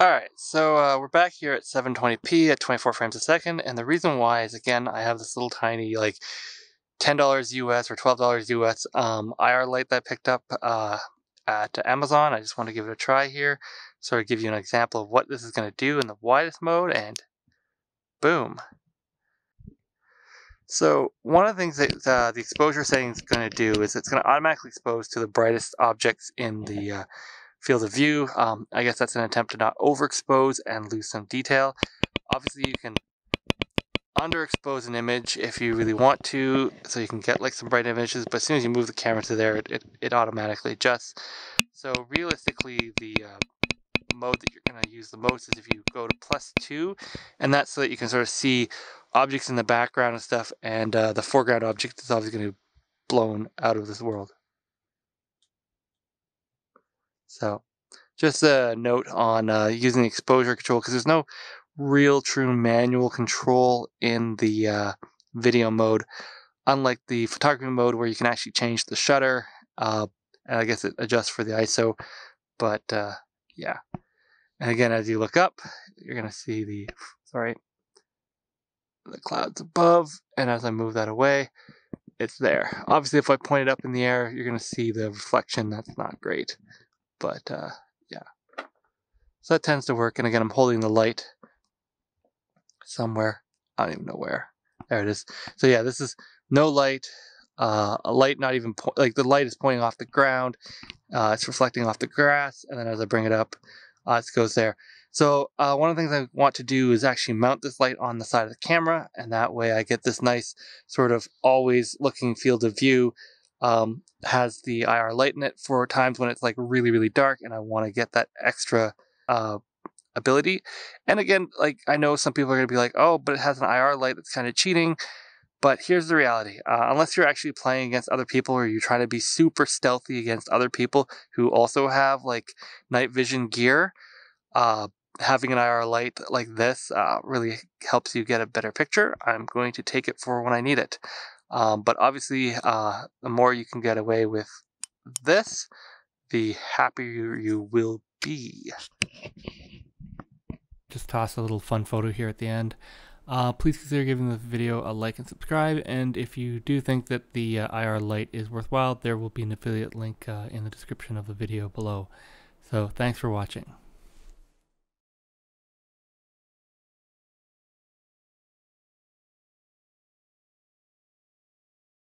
Alright, so uh, we're back here at 720p at 24 frames a second, and the reason why is again, I have this little tiny, like, $10 US or $12 US um, IR light that I picked up uh, at Amazon. I just want to give it a try here, sort of give you an example of what this is going to do in the widest mode, and boom. So one of the things that uh, the exposure setting is going to do is it's going to automatically expose to the brightest objects in the uh, field of view. Um, I guess that's an attempt to not overexpose and lose some detail. Obviously, you can underexpose an image if you really want to, so you can get like some bright images. But as soon as you move the camera to there, it, it, it automatically adjusts. So realistically, the uh, mode that you're going to use the most is if you go to plus two, and that's so that you can sort of see objects in the background and stuff, and uh, the foreground object is obviously going to be blown out of this world. So, just a note on uh, using exposure control because there's no real true manual control in the uh, video mode, unlike the photography mode where you can actually change the shutter. Uh, and I guess it adjusts for the ISO, but uh, yeah. And again, as you look up, you're gonna see the sorry the clouds above, and as I move that away, it's there. Obviously, if I point it up in the air, you're gonna see the reflection. That's not great. But uh, yeah, so that tends to work. And again, I'm holding the light somewhere. I don't even know where. There it is. So yeah, this is no light. Uh, a light not even po- like the light is pointing off the ground. Uh, it's reflecting off the grass, and then as I bring it up, uh, it goes there. So uh, one of the things I want to do is actually mount this light on the side of the camera, and that way I get this nice sort of always looking field of view um, has the IR light in it for times when it's like really, really dark and I want to get that extra uh, ability. And again, like I know some people are going to be like, oh, but it has an IR light that's kind of cheating. But here's the reality uh, unless you're actually playing against other people or you're trying to be super stealthy against other people who also have like night vision gear, uh, having an IR light like this uh, really helps you get a better picture. I'm going to take it for when I need it. Um, but obviously, uh, the more you can get away with this, the happier you will be. Just toss a little fun photo here at the end. Uh, please consider giving the video a like and subscribe. And if you do think that the uh, IR light is worthwhile, there will be an affiliate link uh, in the description of the video below. So thanks for watching.